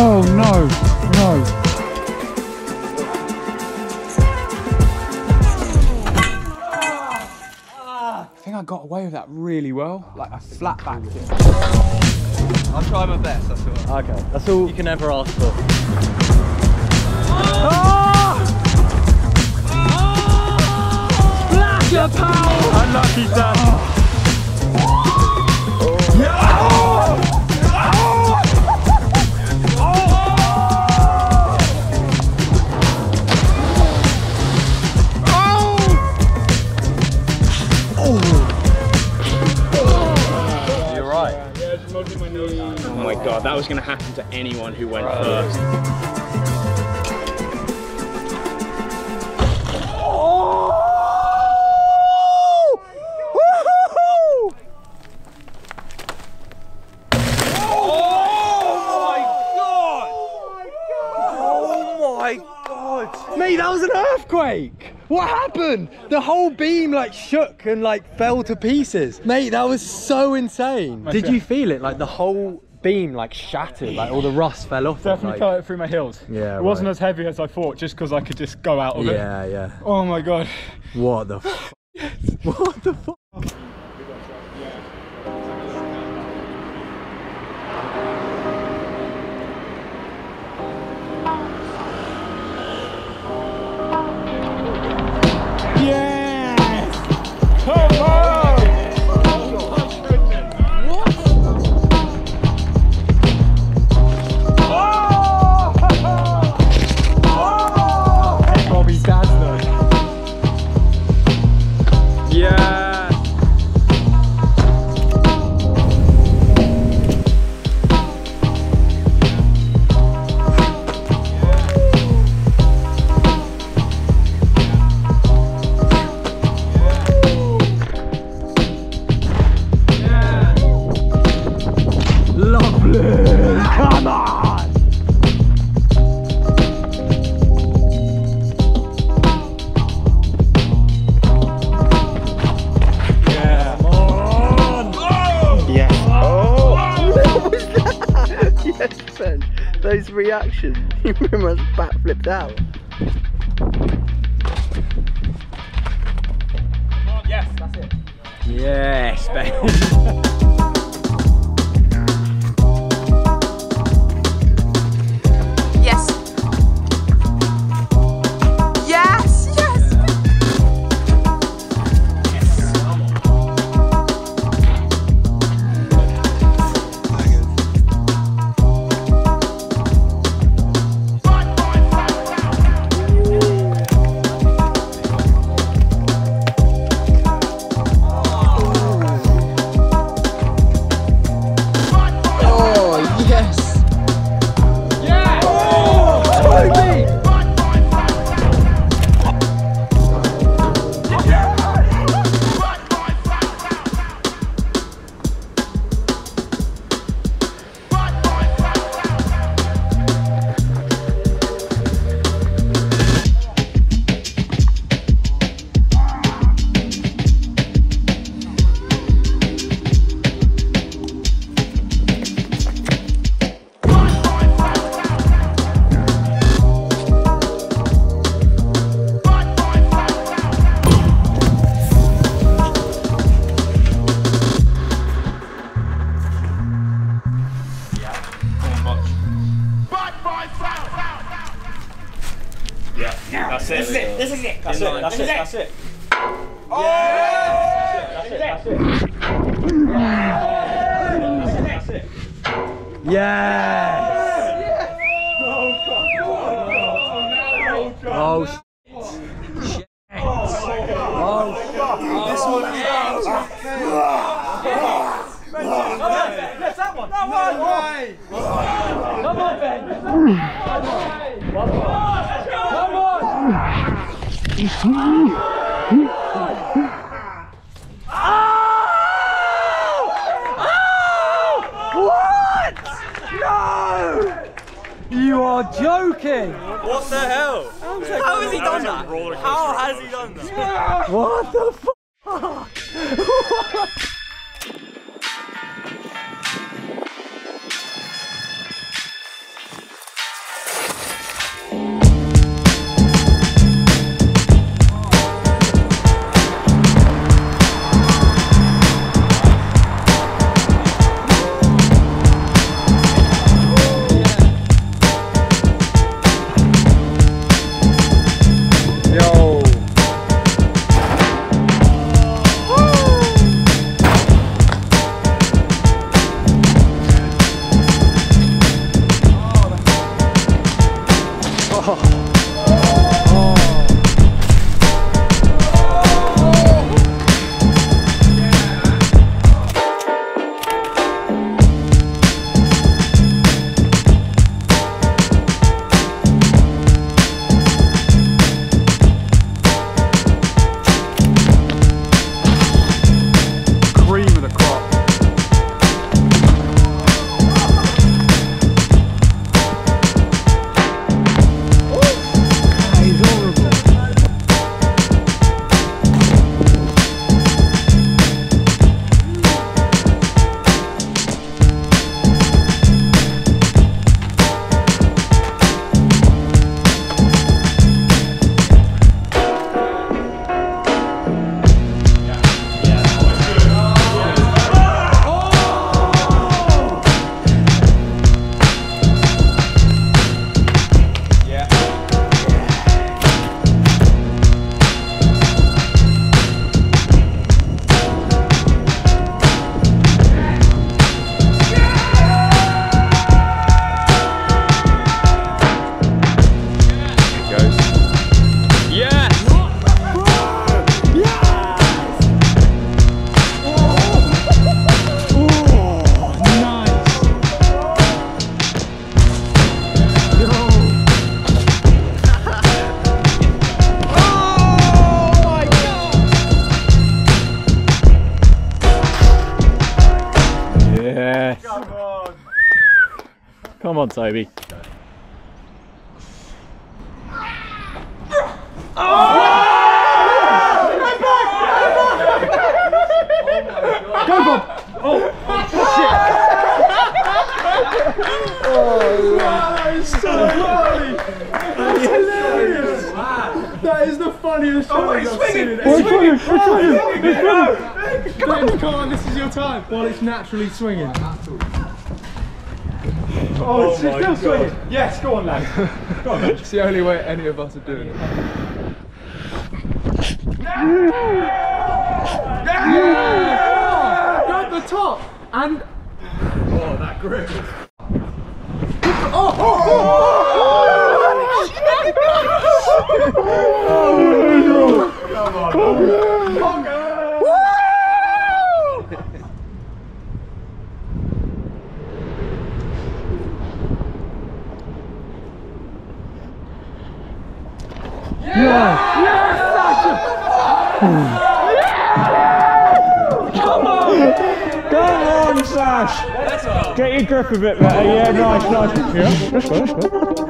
Oh no! No! I think I got away with that really well. Like I flat backed it. I'll try my best, that's all. Okay, that's all you can ever ask for. Ah! Ah! Splash a power! Unlucky son. Oh god, that was going to happen to anyone who went first. oh my god Mate, that was an earthquake! What happened? The whole beam like shook and like fell to pieces. Mate, that was so insane. Did you feel it? Like the whole beam like shattered, like all the rust fell off. it, Definitely like- fcut it through my heels. Yeah, It wasn't as heavy as I thought, just because I could just go out of it. Yeah, yeah. Oh my god. What the f- What the fuck? Those reactions. You remember us back flipped out. Yes, Ben. You are joking! What the hell? How has he done that? How has he done that? What the fuck? Come on, Toby. Go, Bob! Oh, shit! oh, that is so funny! That's hilarious! Wow. That is the funniest oh, wait, I've seen in We're swinging! We're swinging! We're swinging! Come on, this is your time! Well, it's naturally swinging. Wow, Oh, oh my God. Sweet. Yes, go on, lad. Go on, it's the only way any of us are doing it. Go at the top and. Oh, that grip. oh, oh, oh, oh, oh, oh, oh, oh, oh, oh, oh, Yeah. Yes, Sacha. yeah. Come on. Come on, Sash. Get your grip a bit better. Yeah, nice, nice. Yeah.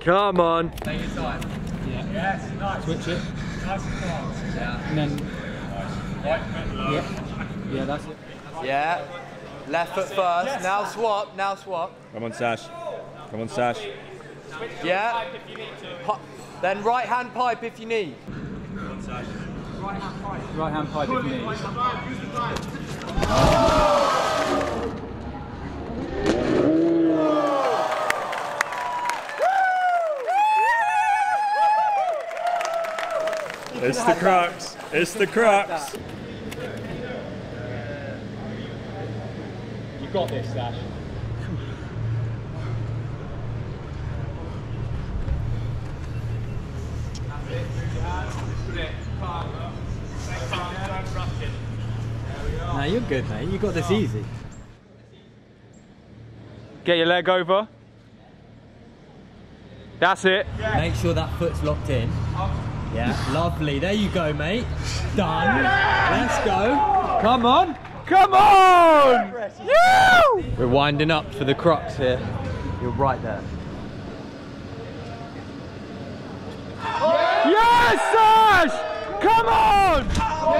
Come on. Switch it. And then. Yeah. Yeah, that's it. Yeah. Left foot first. Now swap. Now swap. Come on, Sash. Come on, Sash. Yeah. Pi- then right hand pipe if you need. Right hand pipe if you need. It's the crux. It's the crux. You got this, Dash. Now you're good, mate. You got this easy. Get your leg over. That's it. Make sure that foot's locked in. Yeah, lovely. There you go, mate. Done. Let's go. Come on. Come on! We're winding up for the crux here. You're right there. Yes, Sash! Come on!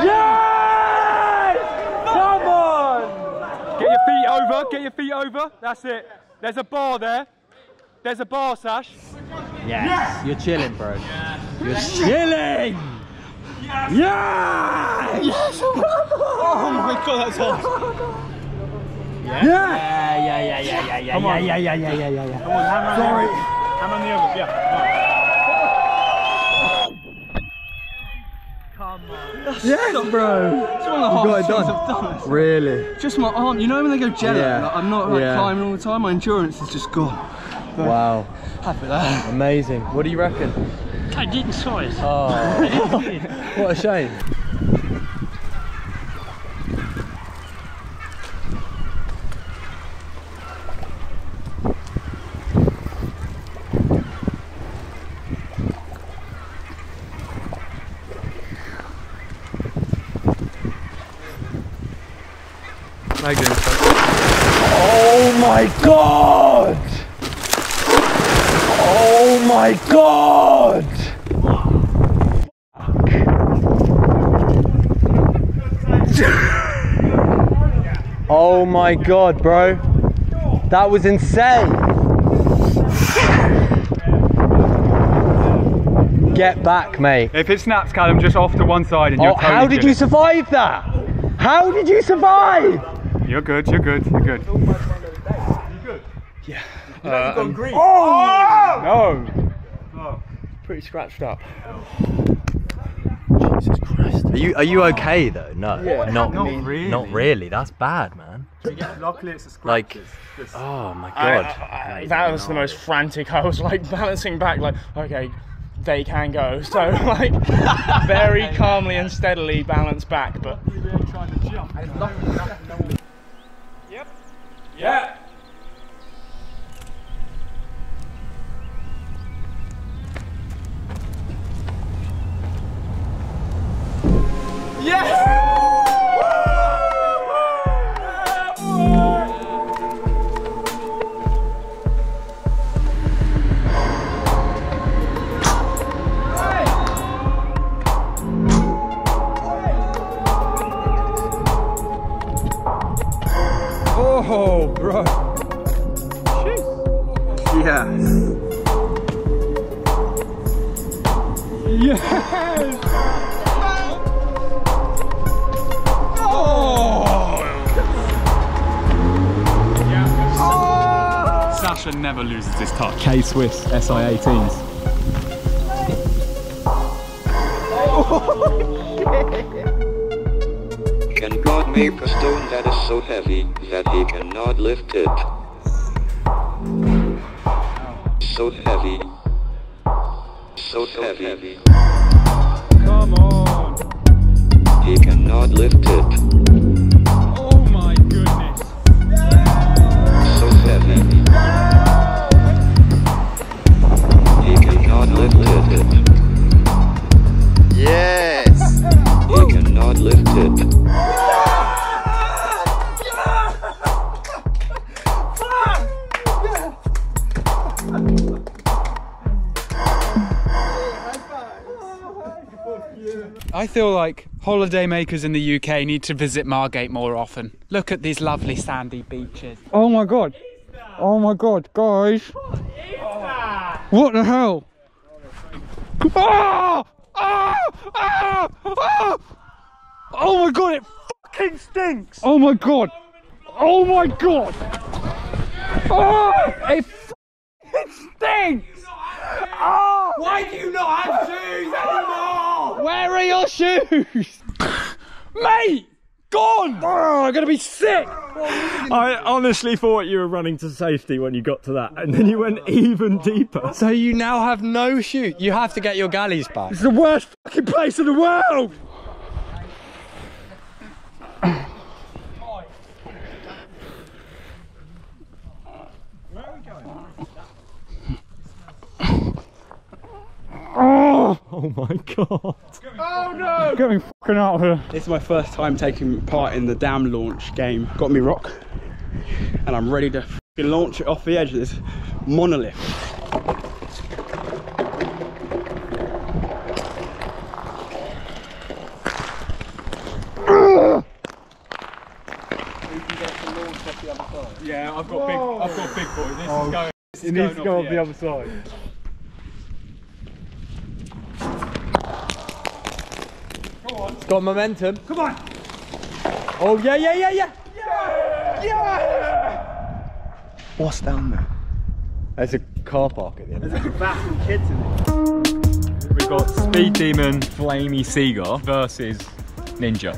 Yes! Come on! Get your feet over, get your feet over. That's it. There's a bar there. There's a bar, Sash. Yes. You're chilling, bro. You're chilling. Oh, oh my god, that's hot. Oh yeah, yeah, yeah, yeah, yeah, yeah, Come on. yeah, yeah, yeah, yeah, yeah, yeah. Come on, hammer Sorry. Hammer on the other. Yeah. Yes, bro. It's one of the hardest things done. I've done. Really? Just my arm. You know when they go jelly? Yeah. Like, I'm not like Yeah. climbing all the time. My endurance is just gone. Wow. Happy with that. Amazing. What do you reckon? I didn't saw it. Oh. what a shame. Oh my god! Oh my god! Oh my god, bro. That was insane. Get back, mate. If it snaps, Callum, just off to one side and you're Oh, how did you survive that? How did you survive? You're good, you're good, you're good. Uh, um, oh! oh! No! Oh. Pretty scratched up. Jesus Christ. Are you are you okay though? No. Not, Not really. Not really. That's bad, man. Luckily it's a scratch. Like, It's- oh my god. I- I- that was the most frantic. I was like balancing back, like, okay, they can go. So, like, very calmly and steadily balance back. But Yeah! Oh, Sacha never this touch. K Swiss SI18s. Can God make a stone that is so heavy that he cannot lift it? So heavy. So heavy. Come on. He cannot lift it. lifted. I feel like holidaymakers in the UK need to visit Margate more often. Look at these lovely sandy beaches. Oh my god. Oh my god, guys. What, what the hell? Oh! Oh my god, it fucking stinks! Oh my god! Oh my god! Oh! It fucking stinks! Oh! Why do you not have shoes anymore? Where are your shoes? Mate! Gone! Oh, I'm gonna be sick! I honestly thought you were running to safety when you got to that, and then you went even deeper. So you now have no shoe. You have to get your galleys back. It's the worst fucking place in the world! Oh, Oh my god. Oh, get me fucking out of here. This is my first time taking part in the dam launch game. Got me rock, and I'm ready to fing launch it off the edge of this monolith. Yeah, I've got big. I've got big boy. This is oh, going. This is It going needs to go off off the the other side. It's got momentum. Come on. Oh yeah, yeah, yeah, yeah. Yeah! Yeah! What's down there? There's a car park at the end. There's like a kids in it. We've got Speed Demon, Flamey Seagull versus Ninja.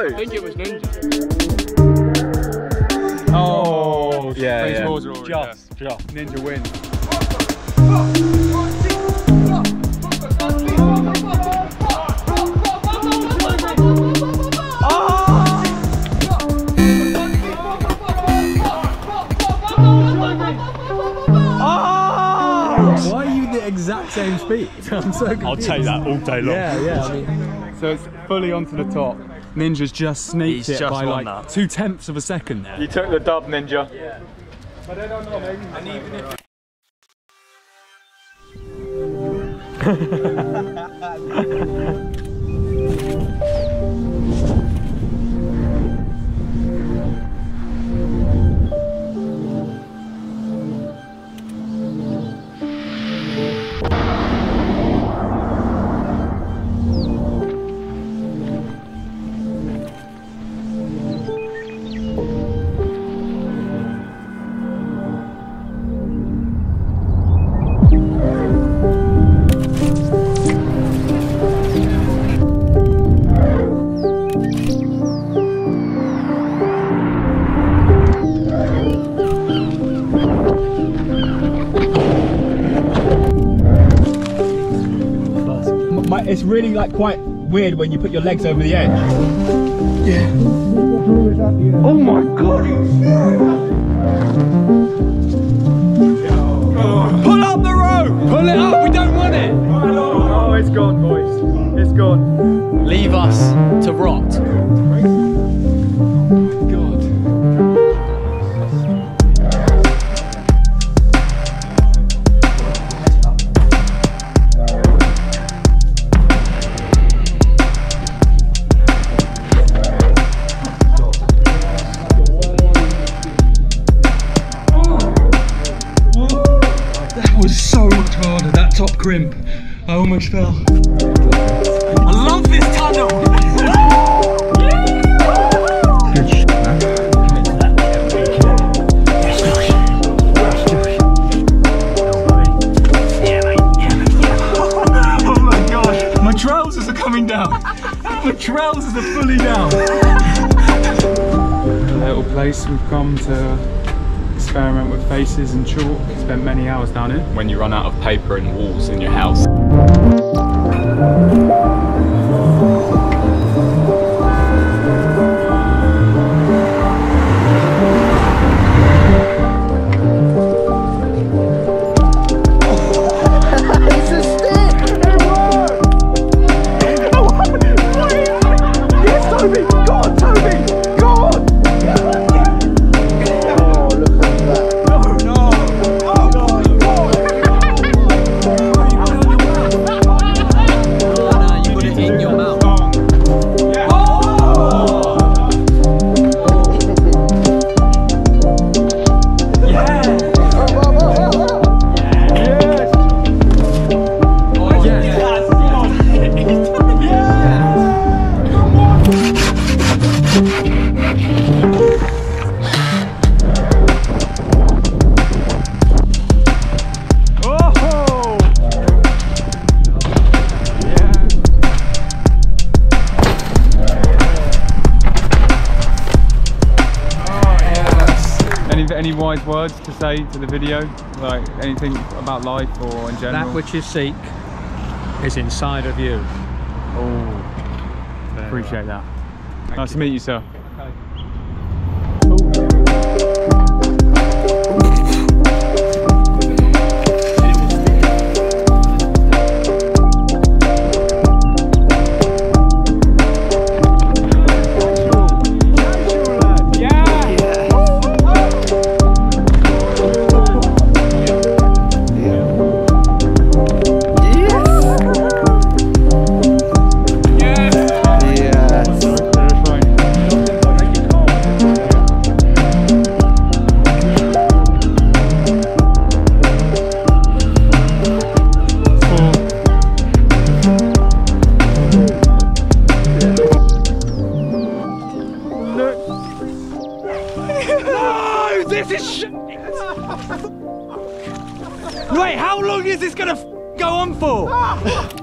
That close. I think it was Ninja. Oh, yeah, yeah. scores are already Just, just. Ninja wins. Ah! Why are you the exact same speed? I'm so confused. I'll take that all day long. Yeah, yeah. I mean, So it's fully onto the top. Ninja's just sneaked He's it just by like that. two tenths of a second there. You took the dub, Ninja. My, quite weird when you put your legs over the edge. Yeah. Oh my god! pull up the rope. Pull it up. We don't want it. Oh, it's gone, boys. It's gone. Leave us to rot. I. Love this tunnel. Oh my gosh, my trousers are coming down. My trousers are fully down. A little place we've come to experiment with faces and chalk. Spent many hours down here. When you run out of paper and walls in your house. Say to the video? Like anything about life or in general? That which you seek is inside of you. Oh, appreciate that. nice to meet you, sir. No, this is sh- Wait, how long is this gonna go on for?